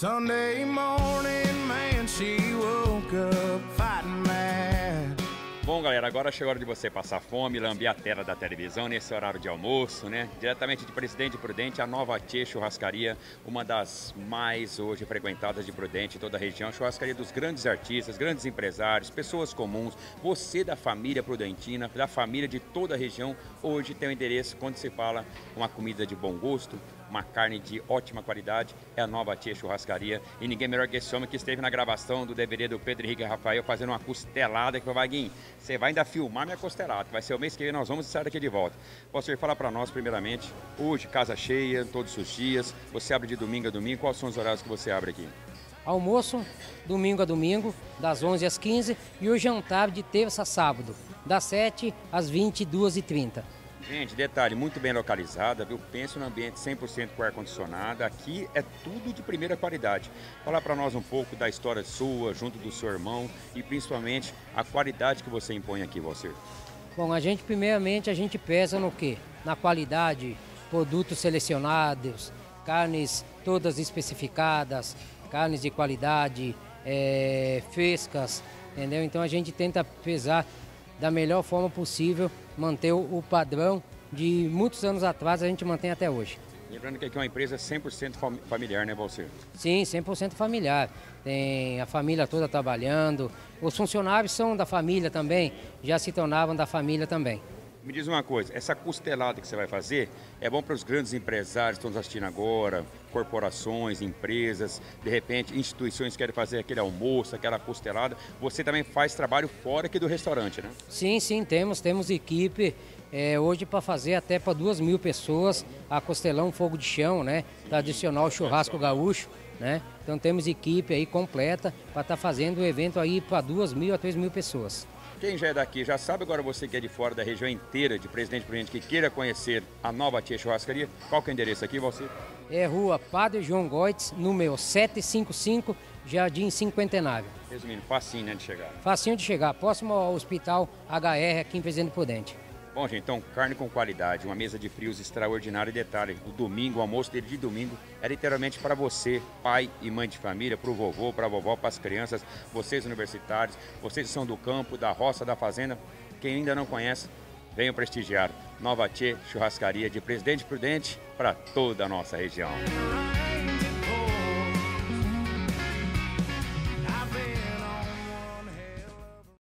Sunday morning, man, she woke up fighting mad. Bom, galera, agora chegou a hora de você passar fome, lamber a tela da televisão nesse horário de almoço, né? Diretamente de Presidente Prudente, a Nova Tchê Churrascaria, uma das mais hoje frequentadas de Prudente, em toda a região. Churrascaria dos grandes artistas, grandes empresários, pessoas comuns. Você da família prudentina, da família de toda a região, hoje tem o um endereço quando se fala uma comida de bom gosto, uma carne de ótima qualidade, é a nova Tia Churrascaria. E ninguém melhor que esse homem que esteve na gravação do DVD do Pedro Henrique Rafael fazendo uma costelada que foi Vaguinho, você vai ainda filmar minha costelada, vai ser o mês que vem, nós vamos sair daqui de volta. Posso falar para nós primeiramente, hoje casa cheia, todos os dias, você abre de domingo a domingo, quais são os horários que você abre aqui? Almoço, domingo a domingo, das 11 às 15 e o jantar de terça a sábado, das 7 às 22h30. Gente, detalhe, muito bem localizada, viu? Pensa no ambiente 100% com ar-condicionado. Aqui é tudo de primeira qualidade. Fala para nós um pouco da história sua, junto do seu irmão e principalmente a qualidade que você impõe aqui, você. Bom, a gente primeiramente a gente pesa no quê? Na qualidade, produtos selecionados, carnes todas especificadas, carnes de qualidade, é, frescas, entendeu? Então a gente tenta pesar da melhor forma possível, manter o padrão de muitos anos atrás, a gente mantém até hoje. Lembrando que aqui é uma empresa 100% familiar, né, Valcir? Sim, 100% familiar. Tem a família toda trabalhando. Os funcionários são da família também, já se tornavam da família também. Me diz uma coisa, essa costelada que você vai fazer é bom para os grandes empresários que estão assistindo agora, corporações, empresas, de repente instituições que querem fazer aquele almoço, aquela costelada. Você também faz trabalho fora aqui do restaurante, né? Sim, sim, temos, temos equipe é, hoje para fazer até para duas mil pessoas a costelão fogo de chão, né? Tradicional churrasco gaúcho, né? Então temos equipe aí completa para estar tá fazendo o evento aí para duas mil a três mil pessoas. Quem já é daqui já sabe, agora você que é de fora da região inteira, de Presidente Prudente, que queira conhecer a nova Tia Churrascaria, qual que é o endereço aqui, você? É Rua Padre João Goitz, número 755, Jardim Cinquentenário. Resumindo, facinho né, de chegar. Facinho de chegar, próximo ao Hospital HR aqui em Presidente Prudente. Bom, gente, então, carne com qualidade, uma mesa de frios extraordinária. E detalhe, o domingo, o almoço dele de domingo é literalmente para você, pai e mãe de família, para o vovô, para a vovó, para as crianças, vocês universitários, vocês que são do campo, da roça, da fazenda. Quem ainda não conhece, venham prestigiar. Nova Tchê Churrascaria de Presidente Prudente para toda a nossa região.